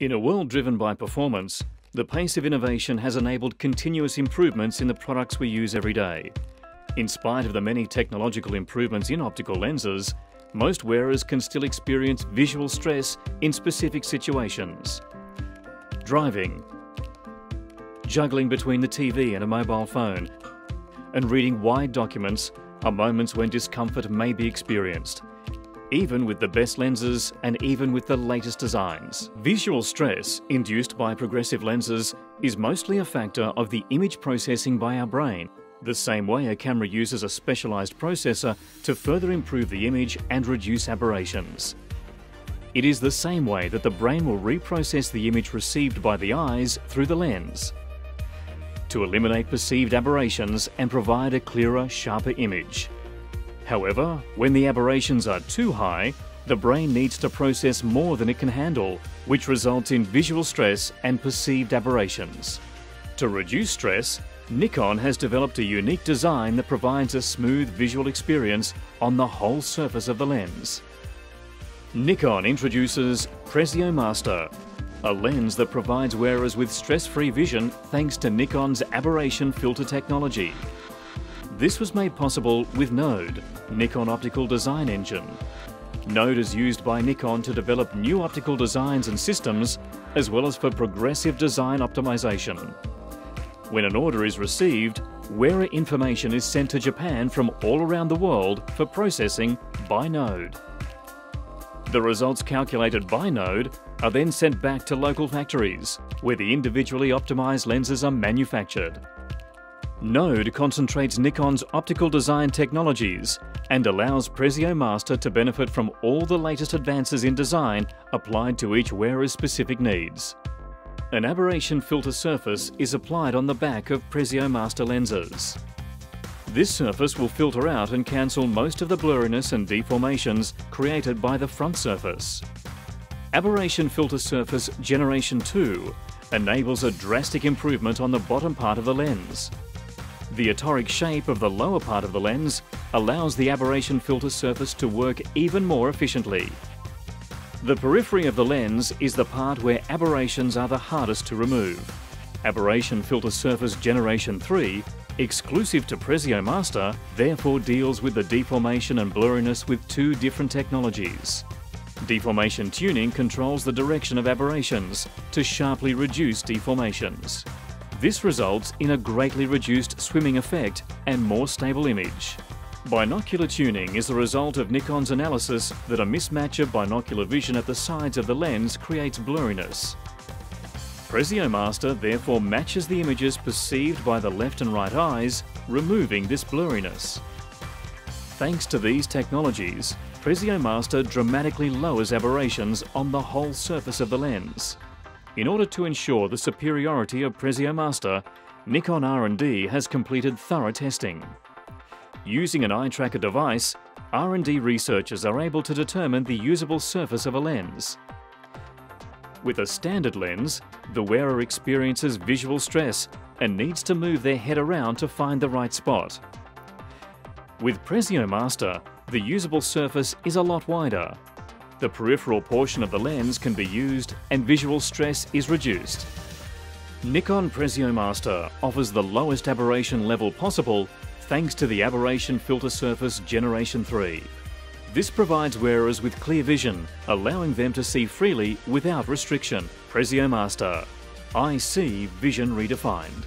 In a world driven by performance, the pace of innovation has enabled continuous improvements in the products we use every day. In spite of the many technological improvements in optical lenses, most wearers can still experience visual stress in specific situations. Driving, juggling between the TV and a mobile phone, and reading wide documents are moments when discomfort may be experienced even with the best lenses and even with the latest designs. Visual stress induced by progressive lenses is mostly a factor of the image processing by our brain, the same way a camera uses a specialised processor to further improve the image and reduce aberrations. It is the same way that the brain will reprocess the image received by the eyes through the lens to eliminate perceived aberrations and provide a clearer, sharper image. However, when the aberrations are too high, the brain needs to process more than it can handle, which results in visual stress and perceived aberrations. To reduce stress, Nikon has developed a unique design that provides a smooth visual experience on the whole surface of the lens. Nikon introduces Presio Master, a lens that provides wearers with stress-free vision thanks to Nikon's aberration filter technology. This was made possible with Node, Nikon Optical Design Engine. Node is used by Nikon to develop new optical designs and systems, as well as for progressive design optimization. When an order is received, wearer information is sent to Japan from all around the world for processing by Node. The results calculated by Node are then sent back to local factories, where the individually optimized lenses are manufactured. Node concentrates Nikon's optical design technologies and allows Presio Master to benefit from all the latest advances in design applied to each wearer's specific needs. An aberration filter surface is applied on the back of Presio Master lenses. This surface will filter out and cancel most of the blurriness and deformations created by the front surface. Aberration Filter Surface Generation 2 enables a drastic improvement on the bottom part of the lens, the atoric shape of the lower part of the lens allows the aberration filter surface to work even more efficiently. The periphery of the lens is the part where aberrations are the hardest to remove. Aberration Filter Surface Generation 3, exclusive to Presio Master, therefore deals with the deformation and blurriness with two different technologies. Deformation tuning controls the direction of aberrations to sharply reduce deformations. This results in a greatly reduced swimming effect and more stable image. Binocular tuning is the result of Nikon's analysis that a mismatch of binocular vision at the sides of the lens creates blurriness. Presio Master therefore matches the images perceived by the left and right eyes, removing this blurriness. Thanks to these technologies, Presio Master dramatically lowers aberrations on the whole surface of the lens. In order to ensure the superiority of Presio Master, Nikon R&D has completed thorough testing. Using an eye tracker device, R&D researchers are able to determine the usable surface of a lens. With a standard lens, the wearer experiences visual stress and needs to move their head around to find the right spot. With Presio Master, the usable surface is a lot wider, the peripheral portion of the lens can be used and visual stress is reduced. Nikon Presio Master offers the lowest aberration level possible thanks to the Aberration Filter Surface Generation 3. This provides wearers with clear vision, allowing them to see freely without restriction. Presio Master. I see vision redefined.